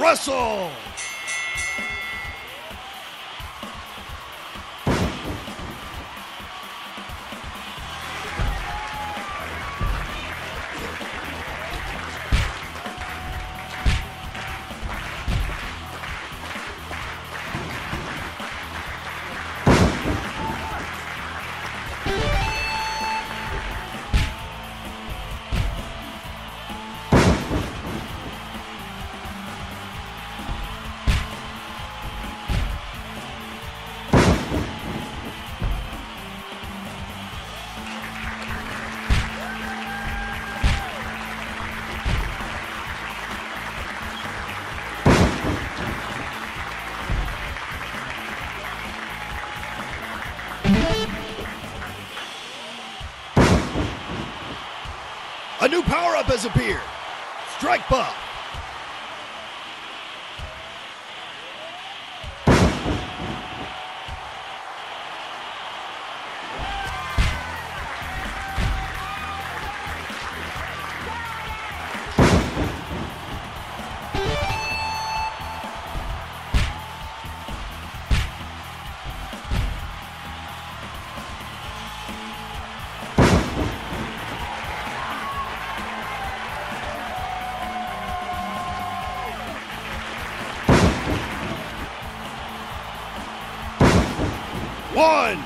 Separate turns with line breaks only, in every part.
Russell. New power up has appeared. Strike buff. One,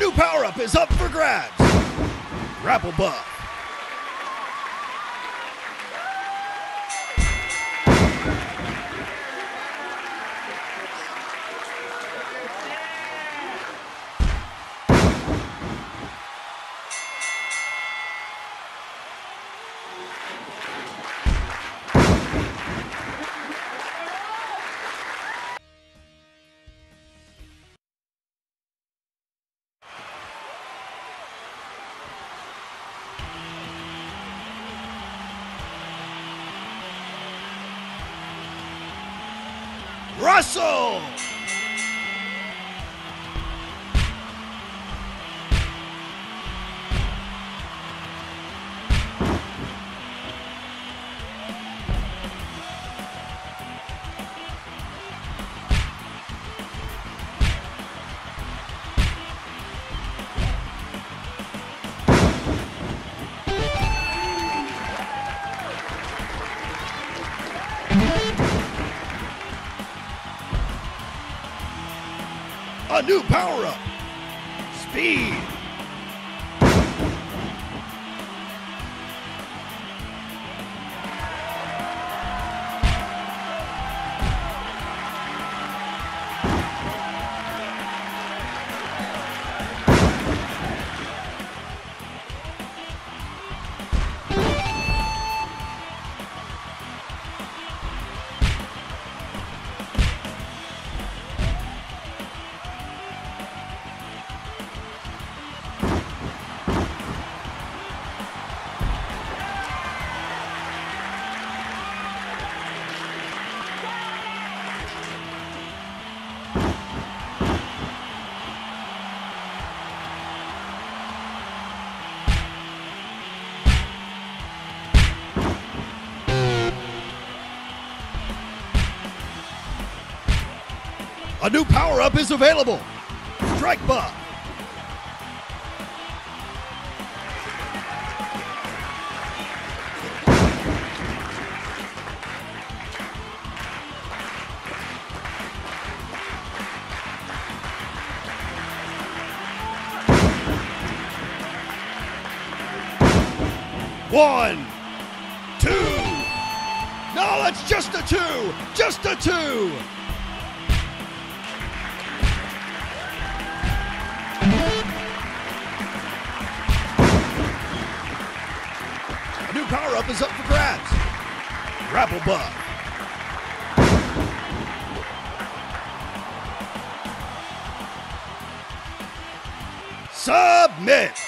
new power up is up for grabs. Grapple buff. Russell. Power up. A new power up is available. Strike buff. Up is up for grabs. Grapple buff. Submit.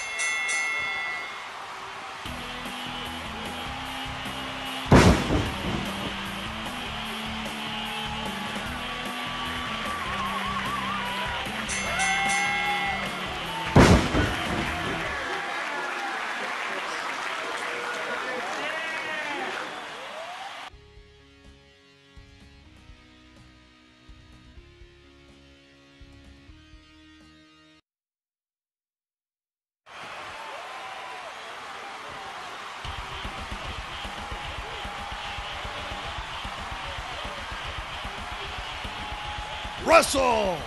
Russell.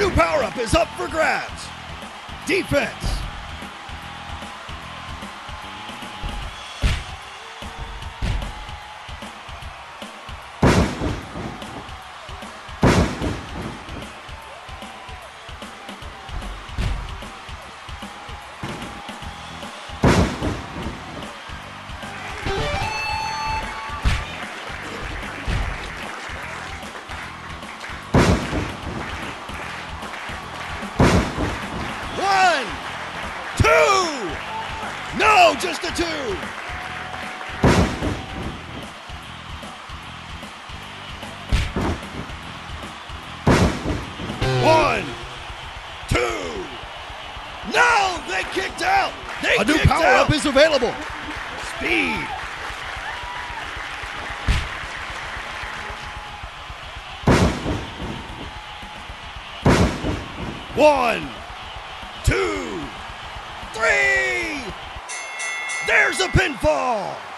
New power up is up for grabs. Defense.
Available.
Speed. One, two, three. There's a pinfall.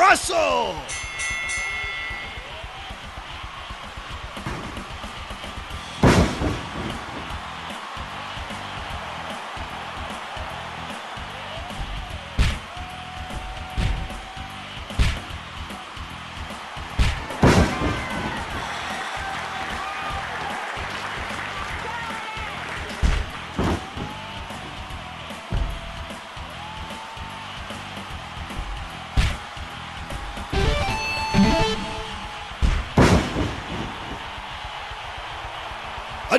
Russell.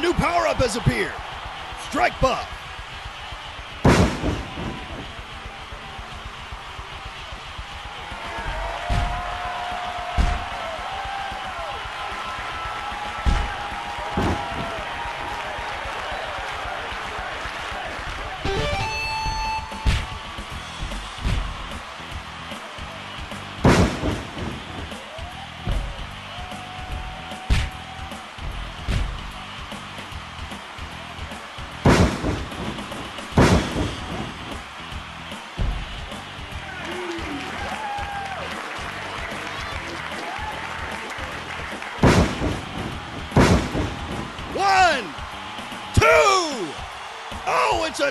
New power up has appeared. Strike buff.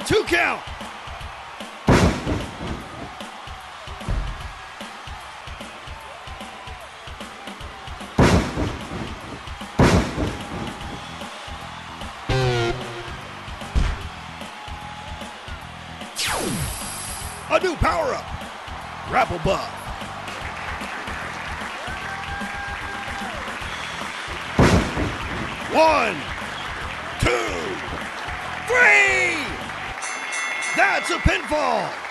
Two count. A new power up. Grapple buff. That's a pinfall.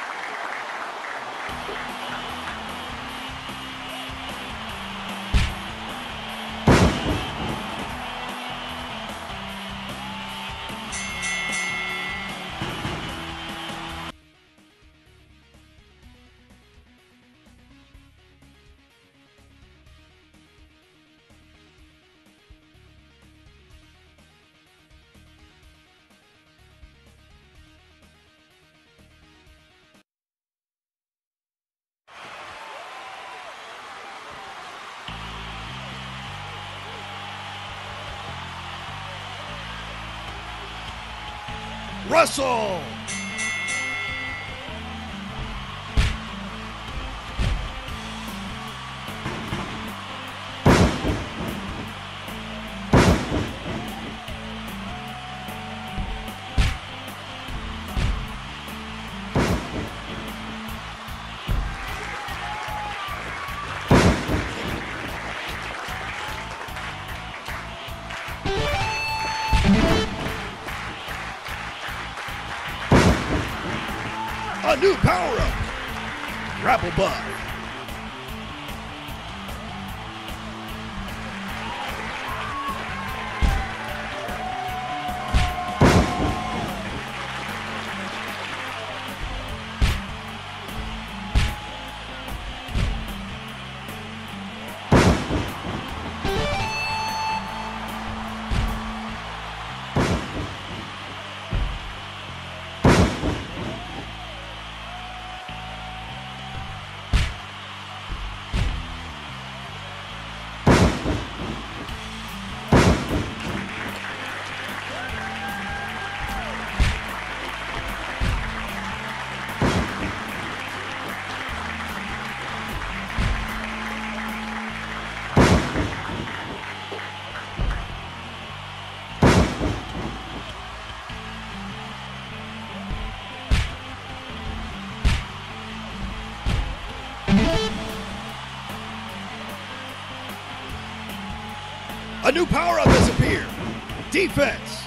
Russell. Grapple buff. A new power up has appeared. Defense.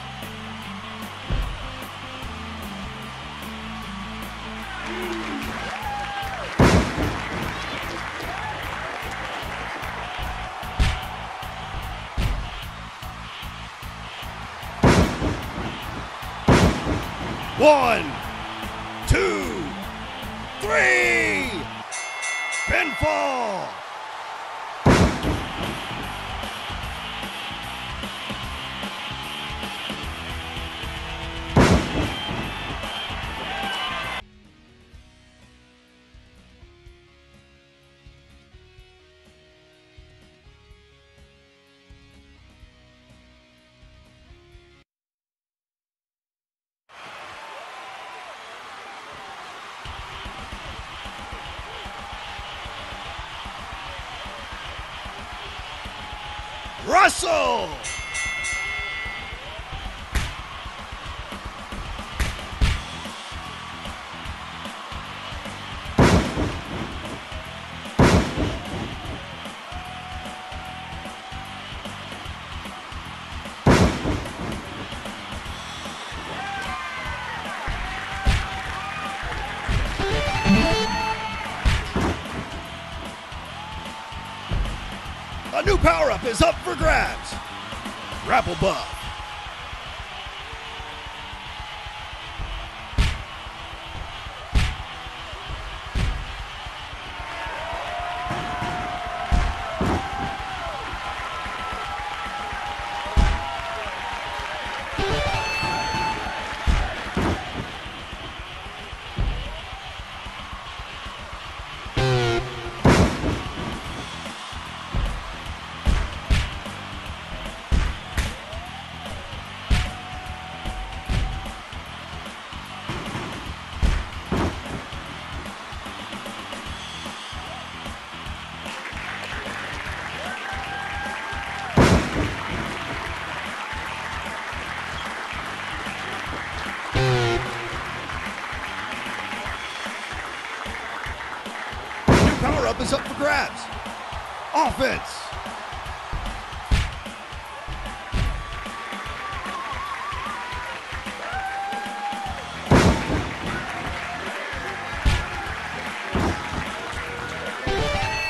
Russell. Power up is up for grabs. Grapple buff. Grabs. Offense.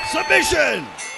Submission.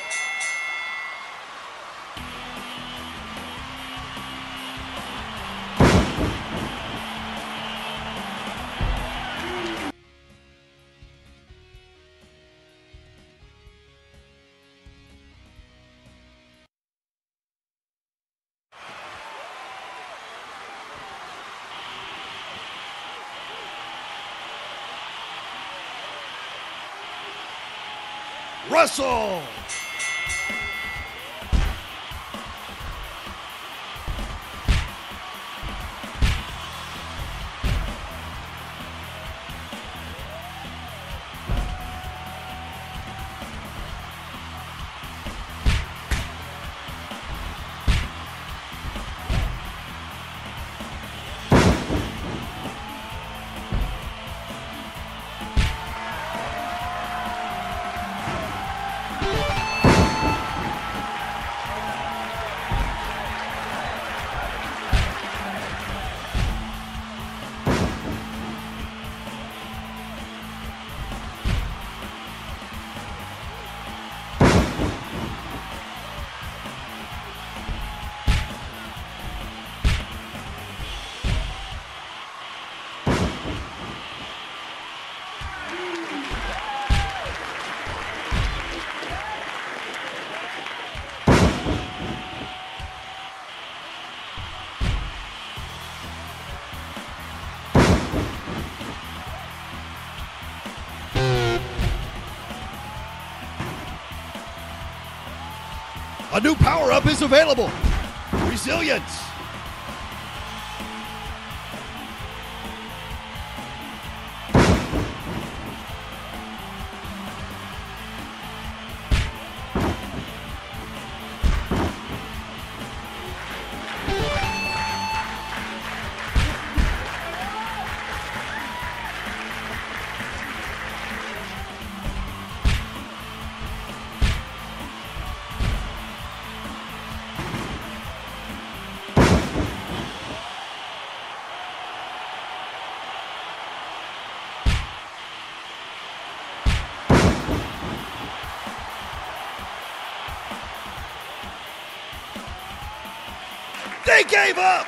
Russell. New power up is available. Resilience. Gave up.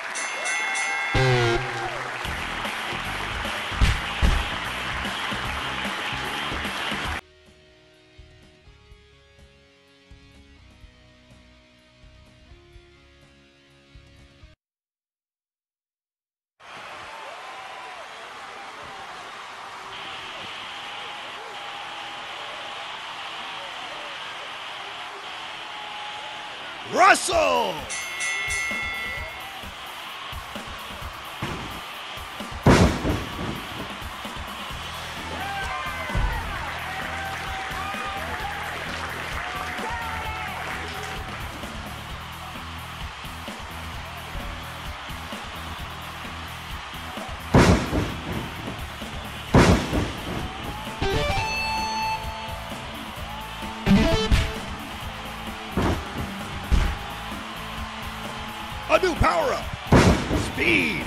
Russell. A new power up. Speed.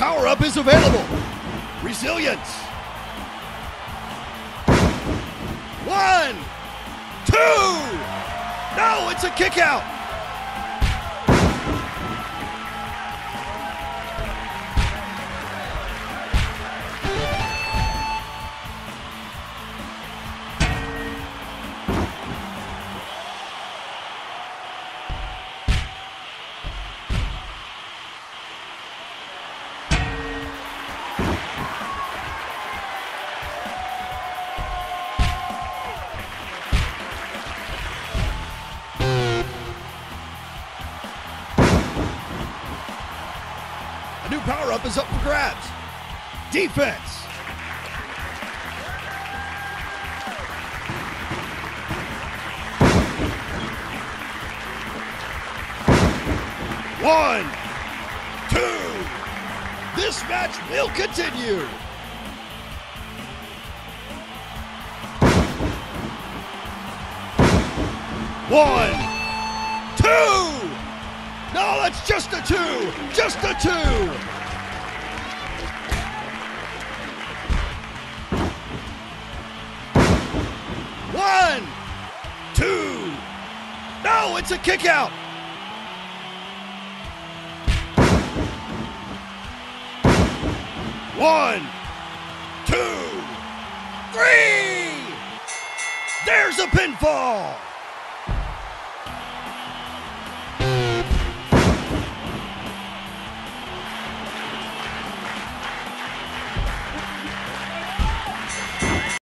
A new power up is available. Resilience. One, two. No, it's a kick out. Is up for grabs. Defense. One, two. This match will continue. One, two. No, that's just a two. Just a two. One, two. No, it's a kick out. One, two, three. There's a pinfall.